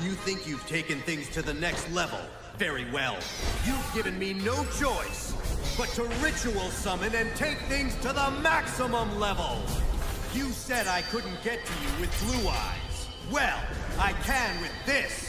You think you've taken things to the next level? Very well. You've given me no choice but to ritual summon and take things to the maximum level. You said I couldn't get to you with Blue Eyes. Well, I can with this.